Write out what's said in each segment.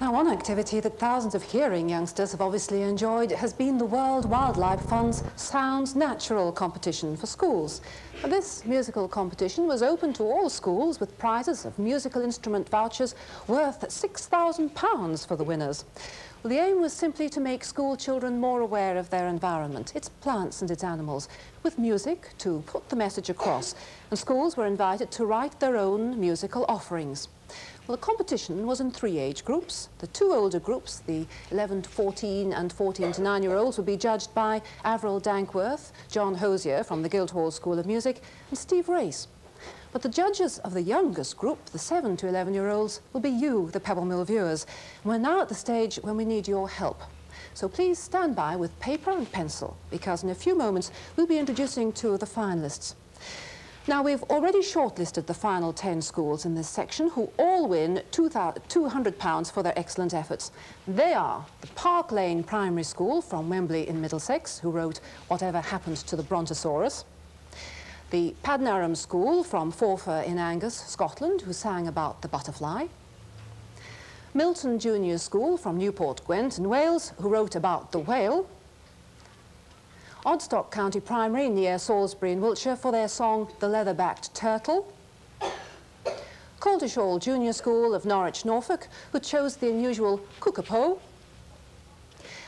Now, one activity that thousands of hearing youngsters have obviously enjoyed has been the World Wildlife Fund's Sounds Natural competition for schools. Now, this musical competition was open to all schools with prizes of musical instrument vouchers worth £6,000 for the winners. Well, the aim was simply to make school children more aware of their environment, its plants and its animals, with music to put the message across. And schools were invited to write their own musical offerings. Well, the competition was in three age groups. The two older groups, the 11 to 14 and 14 to 9-year-olds, would be judged by Avril Dankworth, John Hosier from the Guildhall School of Music, and Steve Race. But the judges of the youngest group, the 7 to 11-year-olds, will be you, the Pebble Mill viewers. We're now at the stage when we need your help. So please stand by with paper and pencil, because in a few moments we'll be introducing two of the finalists. Now, we've already shortlisted the final 10 schools in this section who all win £200 for their excellent efforts. They are the Park Lane Primary School from Wembley in Middlesex, who wrote Whatever Happened to the Brontosaurus, the Padanaram School from Forfar in Angus, Scotland, who sang about the butterfly, Milton Junior School from Newport Gwent in Wales, who wrote about the whale, Odstock County Primary near Salisbury in Wiltshire for their song The Leather-Backed Turtle. Coltishall Junior School of Norwich, Norfolk, who chose the unusual Kakapo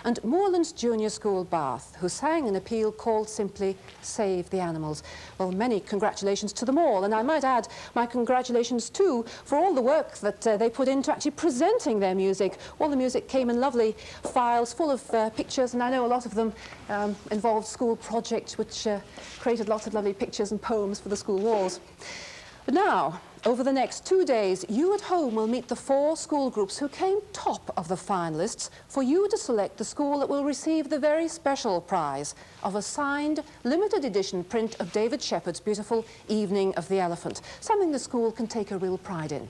and Moorlands Junior School Bath, who sang an appeal called simply Save the Animals. Well, many congratulations to them all, and I might add my congratulations too for all the work that uh, they put into actually presenting their music. All the music came in lovely files full of uh, pictures, and I know a lot of them um, involved school projects which uh, created lots of lovely pictures and poems for the school walls. But now, over the next two days, you at home will meet the four school groups who came top of the finalists for you to select the school that will receive the very special prize of a signed, limited edition print of David Shepherd's beautiful Evening of the Elephant, something the school can take a real pride in.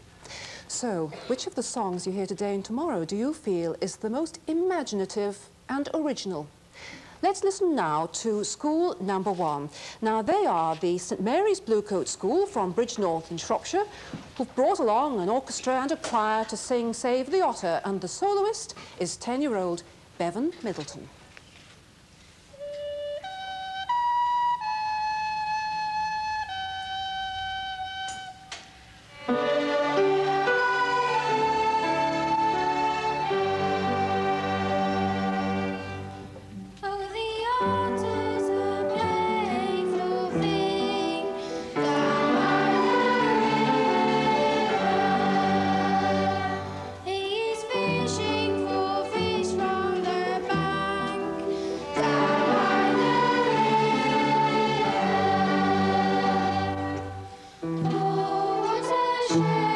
So, which of the songs you hear today and tomorrow do you feel is the most imaginative and original? Let's listen now to school number one. Now, they are the St Mary's Bluecoat School from Bridgnorth in Shropshire, who've brought along an orchestra and a choir to sing Save the Otter, and the soloist is 10-year-old Bevan Middleton. Thank you.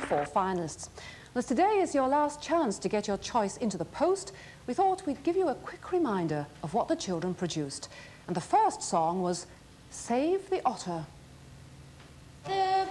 Four finalists. As today is your last chance to get your choice into the post, we thought we'd give you a quick reminder of what the children produced. And the first song was Save the Otter. The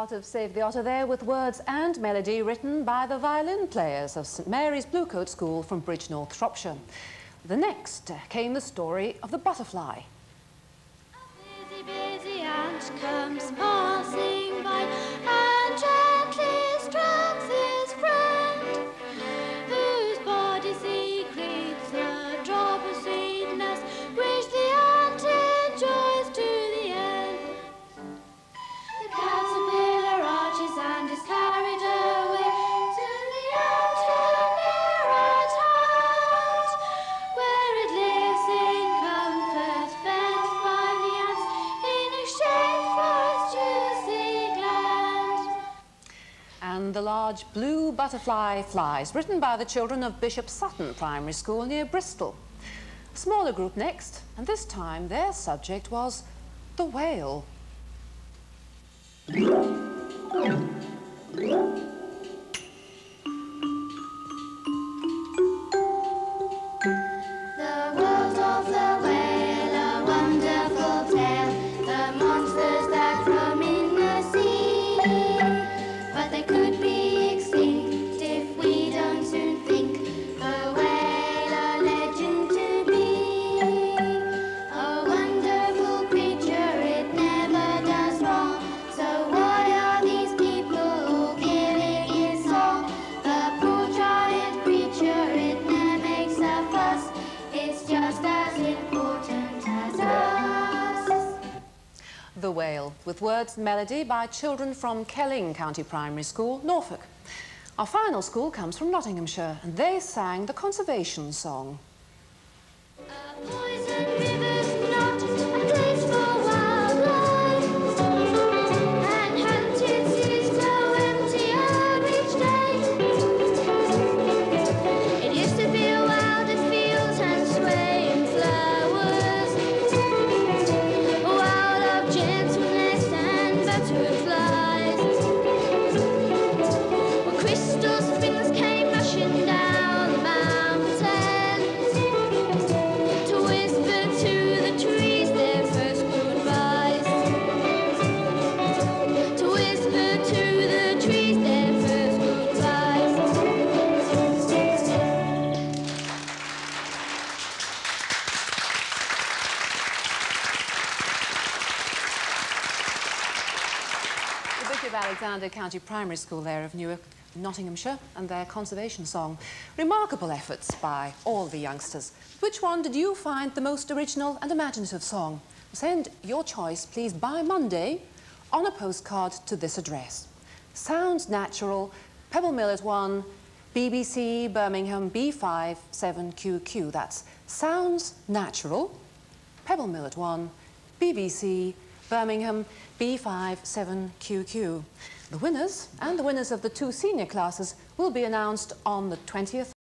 Part of Save the Otter there with words and melody written by the violin players of St Mary's Bluecoat School from Bridgnorth, Shropshire. The next came the story of the butterfly. A busy, busy ant comes passing by The large blue butterfly flies, written by the children of Bishop Sutton Primary School near Bristol. A smaller group next, and this time their subject was the whale. With words and melody by children from Kelling County Primary School, Norfolk. Our final school comes from Nottinghamshire, and they sang the conservation song. County Primary School there of Newark, Nottinghamshire, and their conservation song. Remarkable efforts by all the youngsters. Which one did you find the most original and imaginative song? Send your choice, please, by Monday on a postcard to this address. Sounds Natural, Pebble Mill at 1, BBC Birmingham B5 7QQ. That's Sounds Natural, Pebble Mill at 1, BBC, Birmingham, B57QQ. The winners and the winners of the two senior classes will be announced on the 20th